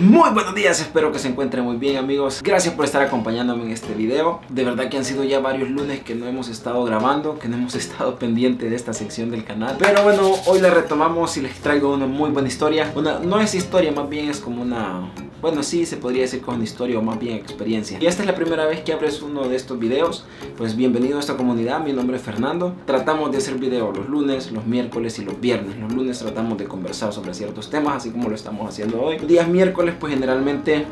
Muy buenos días, espero que se encuentren muy bien amigos. Gracias por estar acompañándome en este video. De verdad que han sido ya varios lunes que no hemos estado grabando Que no hemos estado pendiente de esta sección del canal. Pero bueno, hoy la retomamos y les traigo una muy buena historia. Una, No es historia, más bien es como una bueno, sí, se podría decir con historia o más bien experiencia. Y esta es la primera vez que abres uno de estos videos, pues bienvenido a esta comunidad, mi nombre es Fernando. Tratamos de hacer videos los lunes, los miércoles y los viernes. Los lunes tratamos de conversar sobre ciertos temas, así como lo estamos haciendo hoy. Los días miércoles, pues generalmente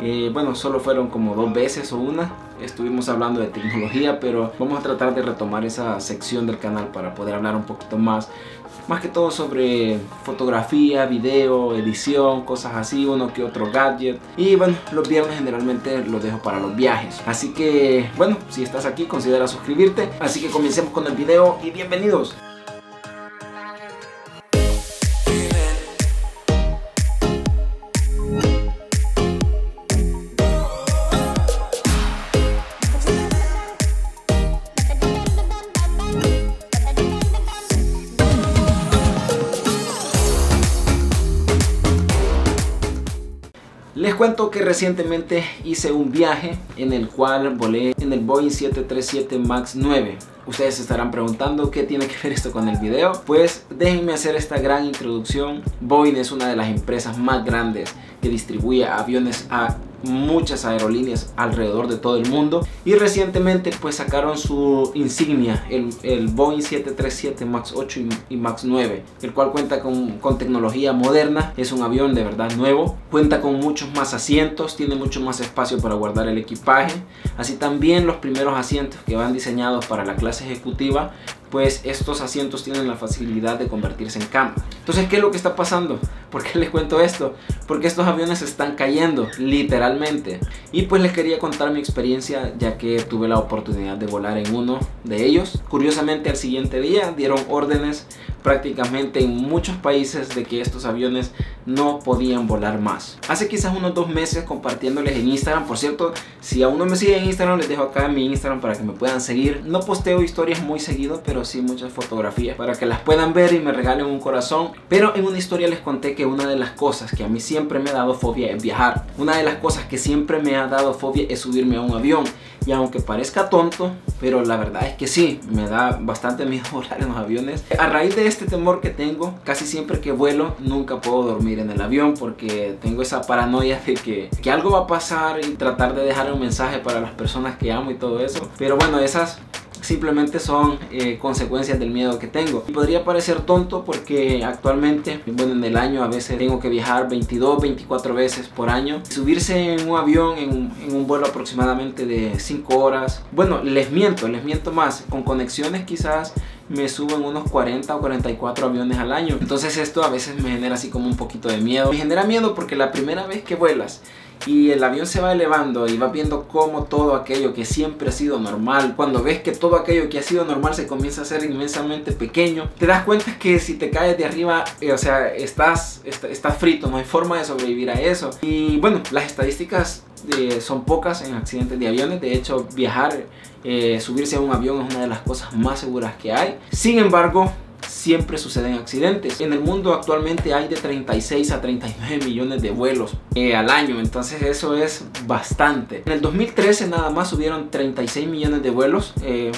eh, bueno, solo fueron como dos veces o una. Estuvimos hablando de tecnología, pero vamos a tratar de retomar esa sección del canal para poder hablar un poquito más más que todo sobre fotografía, video, edición, cosas así, uno que otro gadget. Y bueno, los viernes generalmente los dejo para los viajes. Así que bueno, si estás aquí considera suscribirte. Así que comencemos con el video y bienvenidos. Cuento que recientemente hice un viaje en el cual volé en el Boeing 737 MAX 9. Ustedes estarán preguntando qué tiene que ver esto con el video. Pues déjenme hacer esta gran introducción. Boeing es una de las empresas más grandes que distribuye aviones a muchas aerolíneas alrededor de todo el mundo y recientemente pues sacaron su insignia el, el Boeing 737 MAX 8 y, MAX 9 el cual cuenta con, con, tecnología moderna es un avión de verdad nuevo cuenta con muchos más asientos tiene mucho más espacio para guardar el equipaje así también los primeros asientos que van diseñados para la clase ejecutiva pues estos asientos tienen la facilidad de convertirse en cama. Entonces, ¿qué es lo que está pasando? ¿Por qué les cuento esto? Porque estos aviones están cayendo, literalmente. Y pues les quería contar mi experiencia, ya que tuve la oportunidad de volar en uno de ellos. Curiosamente, al siguiente día dieron órdenes prácticamente en muchos países de que estos aviones no podían volar más. Hace quizás unos dos meses compartiéndoles en Instagram, por cierto, si aún no me siguen en Instagram, les dejo acá mi Instagram para que me puedan seguir. No posteo historias muy seguido, pero sí muchas fotografías para que las puedan ver y me regalen un corazón. Pero en una historia les conté que una de las cosas que a mí siempre me ha dado fobia es viajar. Una de las cosas que siempre me ha dado fobia es subirme a un avión. Y aunque parezca tonto, pero la verdad es que sí, me da bastante miedo volar en los aviones. A raíz de este temor que tengo, casi siempre que vuelo, nunca puedo dormir en el avión porque tengo esa paranoia de que, que algo va a pasar y tratar de dejar un mensaje para las personas que amo y todo eso. Pero bueno, esas simplemente son eh, consecuencias del miedo que tengo. Y podría parecer tonto porque actualmente, bueno, en el año a veces tengo que viajar 22, 24 veces por año. Subirse en un avión en, en un vuelo aproximadamente de 5 horas. Bueno, les miento, les miento más. Con conexiones quizás me subo en unos 40 o 44 aviones al año. Entonces esto a veces me genera así como un poquito de miedo. Me genera miedo porque la primera vez que vuelas y el avión se va elevando y va viendo cómo todo aquello que siempre ha sido normal, cuando ves que todo aquello que ha sido normal se comienza a hacer inmensamente pequeño, te das cuenta que si te caes de arriba, eh, o sea, estás, estás frito, no hay forma de sobrevivir a eso. Y bueno, las estadísticas eh, son pocas en accidentes de aviones, de hecho viajar, eh, subirse a un avión es una de las cosas más seguras que hay. Sin embargo, siempre suceden accidentes. En el mundo actualmente hay de 36 a 39 millones de vuelos eh, al año, entonces eso es bastante. En el 2013 nada más subieron 36 millones de vuelos, eh,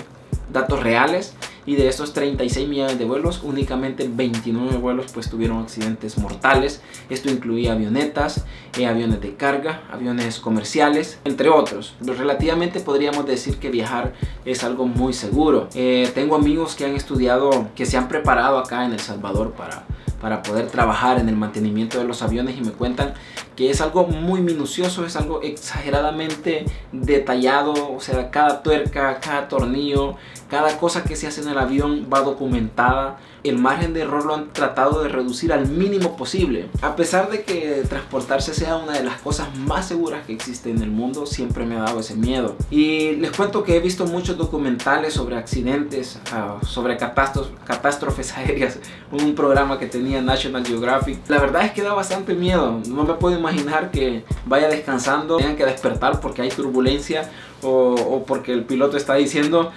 datos reales y de estos 36 millones de vuelos, únicamente 29 vuelos pues tuvieron accidentes mortales. Esto incluía avionetas, eh, aviones de carga, aviones comerciales, entre otros. Pero relativamente podríamos decir que viajar es algo muy seguro. Eh, tengo amigos que han estudiado, que se han preparado acá en El Salvador para para poder trabajar en el mantenimiento de los aviones y me cuentan que es algo muy minucioso, es algo exageradamente detallado, o sea, cada tuerca, cada tornillo, cada cosa que se hace en el avión va documentada. El margen de error lo han tratado de reducir al mínimo posible. A pesar de que transportarse sea una de las cosas más seguras que existe en el mundo, siempre me ha dado ese miedo. Y les cuento que he visto muchos documentales sobre accidentes, uh, sobre catástrofes aéreas, un programa que tenía National Geographic. La verdad es que da bastante miedo. No me puedo imaginar que vaya descansando, tengan que despertar porque hay turbulencia o, porque el piloto está diciendo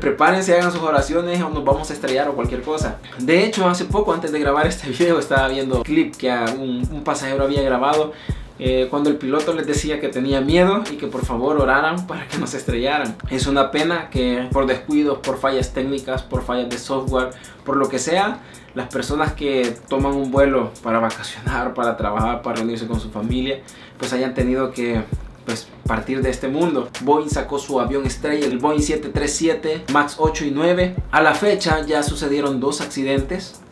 prepárense, hagan sus oraciones o nos vamos a estrellar o cualquier cosa. De hecho, hace poco antes de grabar este video estaba viendo un clip que un pasajero había grabado eh, cuando el piloto les decía que tenía miedo y que por favor oraran para que no se estrellaran. Es una pena que por descuidos, por fallas técnicas, por fallas de software, por lo que sea, las personas que toman un vuelo para vacacionar, para trabajar, para reunirse con su familia, pues hayan tenido que pues partir de este mundo. Boeing sacó su avión estrella, el Boeing 737 MAX 8 y 9. A la fecha ya sucedieron dos accidentes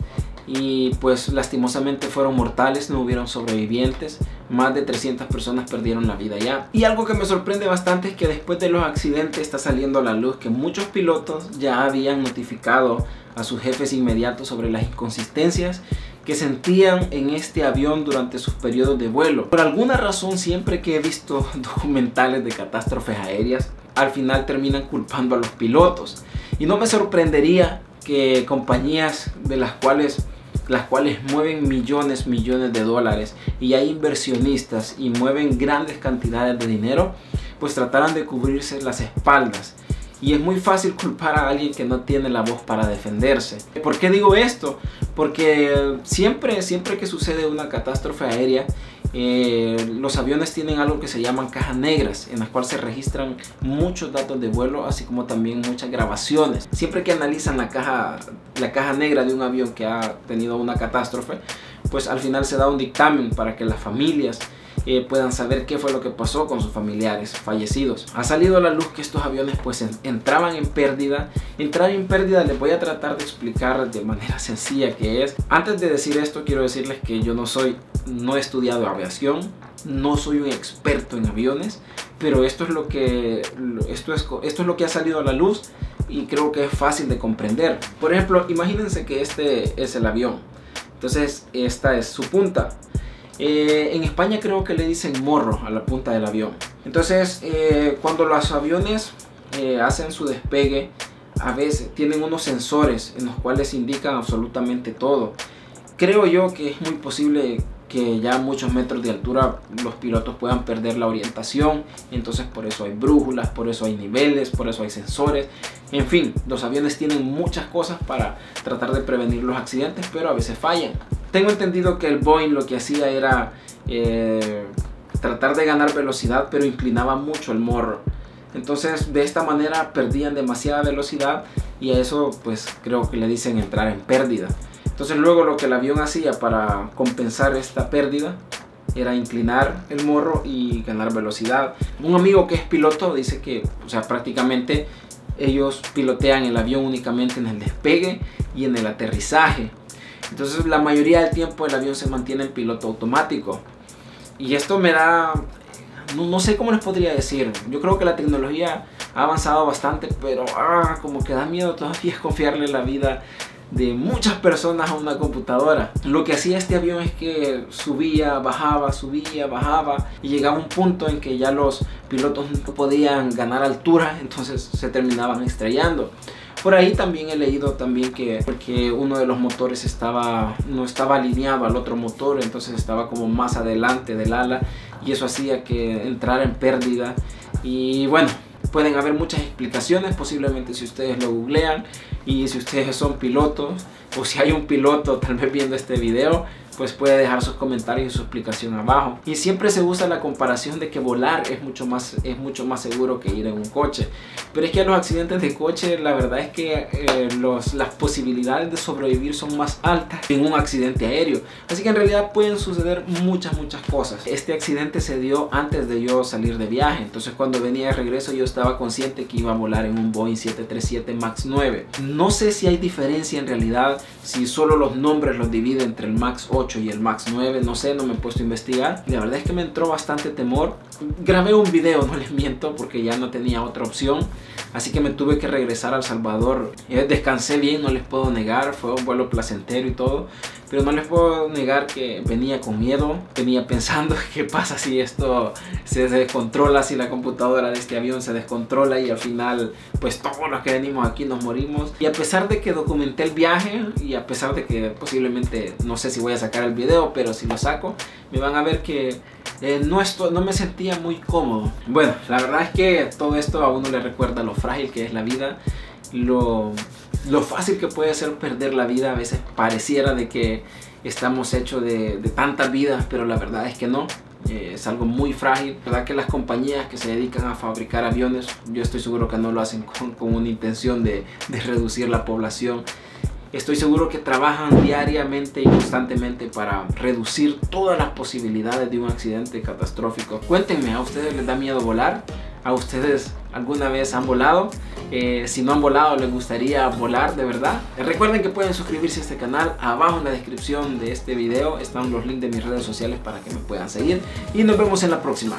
y pues lastimosamente fueron mortales, no hubieron sobrevivientes. Más de 300 personas perdieron la vida ya. Y algo que me sorprende bastante es que después de los accidentes está saliendo a la luz que muchos pilotos ya habían notificado a sus jefes inmediatos sobre las inconsistencias que sentían en este avión durante sus periodos de vuelo. Por alguna razón siempre que he visto documentales de catástrofes aéreas, al final terminan culpando a los pilotos. Y no me sorprendería que compañías de las cuales las cuales mueven millones, millones de dólares y hay inversionistas y mueven grandes cantidades de dinero, pues tratarán de cubrirse las espaldas. Y es muy fácil culpar a alguien que no tiene la voz para defenderse. ¿Por qué digo esto? Porque siempre, siempre que sucede una catástrofe aérea, eh, los aviones tienen algo que se llaman cajas negras, en las cuales se registran muchos datos de vuelo, así como también muchas grabaciones. Siempre que analizan la caja, la caja negra de un avión que ha tenido una catástrofe, pues al final se da un dictamen para que las familias eh, puedan saber qué fue lo que pasó con sus familiares fallecidos. Ha salido a la luz que estos aviones pues entraban en pérdida. Entrar en pérdida les voy a tratar de explicar de manera sencilla que es. Antes de decir esto quiero decirles que yo no soy, no he estudiado aviación, no soy un experto en aviones, pero esto es lo que, esto es, esto es lo que ha salido a la luz y creo que es fácil de comprender. Por ejemplo, imagínense que este es el avión. Entonces, esta es su punta. Eh, en España creo que le dicen morro a la punta del avión. Entonces, eh, cuando los aviones eh, hacen su despegue, a veces tienen unos sensores en los cuales indican absolutamente todo. Creo yo que es muy posible que ya a muchos metros de altura los pilotos puedan perder la orientación. Entonces por eso hay brújulas, por eso hay niveles, por eso hay sensores. En fin, los aviones tienen muchas cosas para tratar de prevenir los accidentes, pero a veces fallan. Tengo entendido que el Boeing lo que hacía era eh, tratar de ganar velocidad, pero inclinaba mucho el morro. Entonces de esta manera perdían demasiada velocidad y a eso pues creo que le dicen entrar en pérdida. Entonces luego lo que el avión hacía para compensar esta pérdida era inclinar el morro y ganar velocidad. Un amigo que es piloto dice que, o sea, prácticamente ellos pilotean el avión únicamente en el despegue y en el aterrizaje. Entonces la mayoría del tiempo el avión se mantiene en piloto automático. Y esto me da... No, sé cómo les podría decir. Yo creo que la tecnología ha avanzado bastante, pero ah, como que da miedo todavía confiarle la vida de muchas personas a una computadora. Lo que hacía este avión es que subía, bajaba, subía, bajaba y llegaba un punto en que ya los pilotos no podían ganar altura, entonces se terminaban estrellando. Por ahí también he leído también que porque uno de los motores estaba no estaba alineado al otro motor, entonces estaba como más adelante del ala y eso hacía que entrara en pérdida. Y bueno, pueden haber muchas explicaciones, posiblemente si ustedes lo googlean y si ustedes son pilotos o si hay un piloto tal vez viendo este video, pues puede dejar sus comentarios y su explicación abajo. Y siempre se usa la comparación de que volar es mucho más, es mucho más seguro que ir en un coche. Pero es que los accidentes de coche, la verdad es que eh, las posibilidades de sobrevivir son más altas que en un accidente aéreo. Así que en realidad pueden suceder muchas, muchas cosas. Este accidente se dio antes de yo salir de viaje. Entonces cuando venía de regreso yo estaba consciente que iba a volar en un Boeing 737 MAX 9. No sé si hay diferencia en realidad, si solo los nombres los divide entre el MAX 8 y el Max 9, no sé, no me he puesto a investigar. La verdad es que me entró bastante temor. Grabé un video, no les miento, porque ya no tenía otra opción. Así que me tuve que regresar al Salvador. Eh, descansé bien, no les puedo negar, fue un vuelo placentero y todo. Pero no les puedo negar que venía con miedo, venía pensando qué pasa si esto se descontrola, si la computadora de este avión se descontrola y al final pues todos los que venimos aquí nos morimos. Y a pesar de que documenté el viaje y a pesar de que posiblemente no sé si voy a sacar el video, pero si lo saco, me van a ver que eh, no, esto, no me sentía muy cómodo. Bueno, la verdad es que todo esto a uno le recuerda lo frágil que es la vida, lo lo fácil que puede ser perder la vida. A veces pareciera de que estamos hechos de, de tantas vidas, pero la verdad es que no. eh, es algo muy frágil. ¿Verdad que las compañías que se dedican a fabricar aviones, yo estoy seguro que no lo hacen con, con una intención de, de reducir la población Estoy seguro que trabajan diariamente y constantemente para reducir todas las posibilidades de un accidente catastrófico. Cuéntenme, ¿a ustedes les da miedo volar? ¿A ustedes alguna vez han volado? Eh, si no han volado, les gustaría volar de verdad. recuerden que pueden suscribirse a este canal. Abajo en la descripción de este video están los links de mis redes sociales para que me puedan seguir. Y nos vemos en la próxima.